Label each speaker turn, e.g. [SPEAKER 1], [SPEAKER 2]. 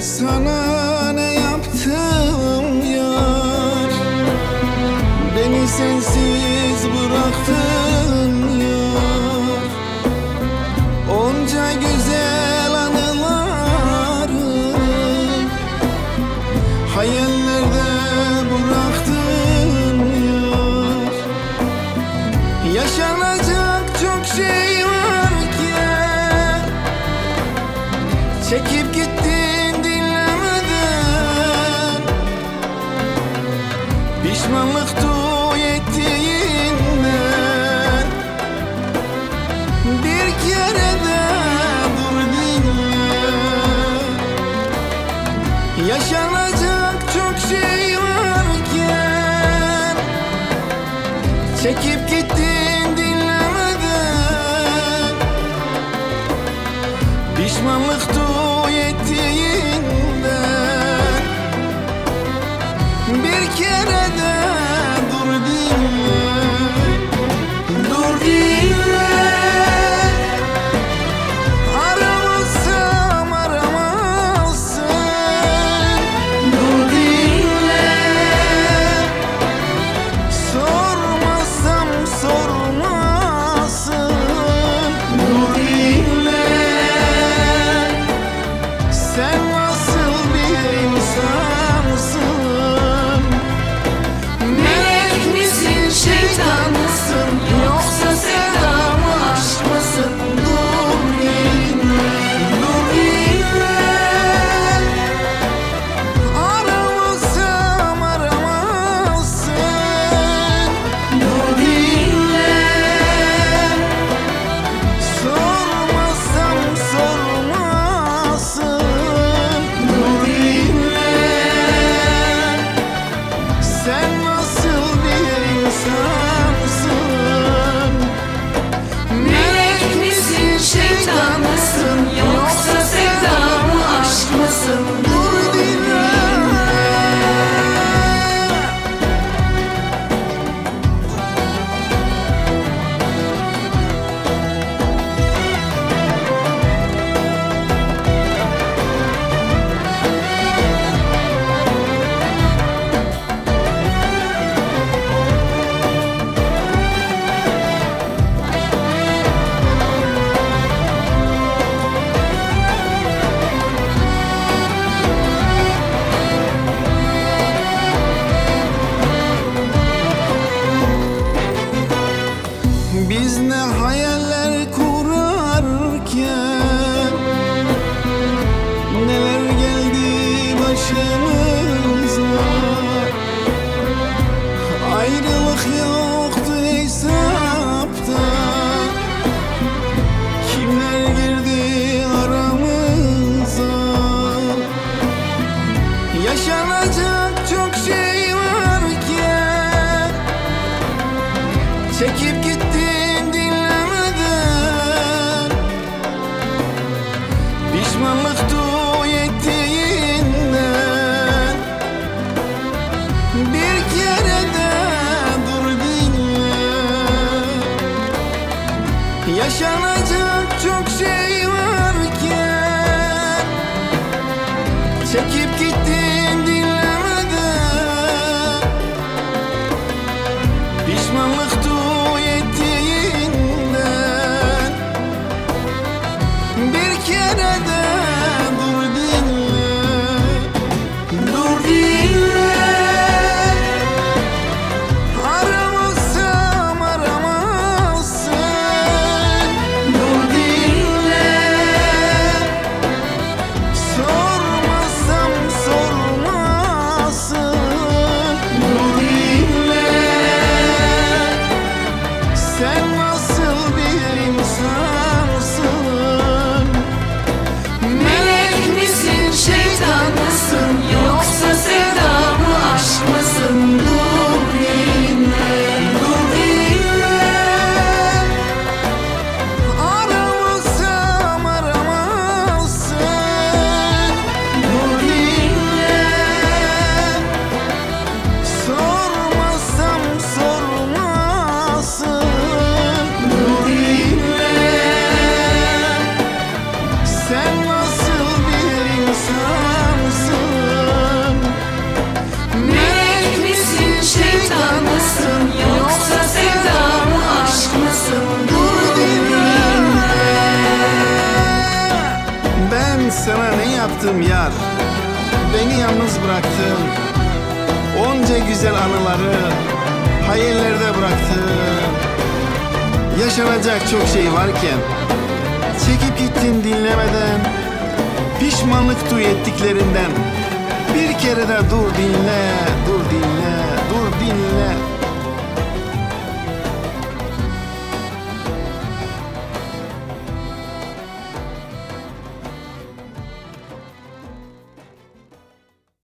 [SPEAKER 1] sana ne yaptım yar? Beni sensiz bıraktın. Pişmanlık duy ettiğinden Bir kere de dur dinle. Yaşanacak çok şey varken Çekip gittin. sen Neler geldi başımıza? Ayrılık yoktu hesapta. Kimler girdi aramıza? Yaşanacak çok şey varken Çekip git bıraktım yar Beni yalnız bıraktın. Onca güzel anıları Hayallerde bıraktın. Yaşanacak çok şey varken Çekip gittin dinlemeden Pişmanlık duy ettiklerinden. Bir kere de dur dinle Dur dinle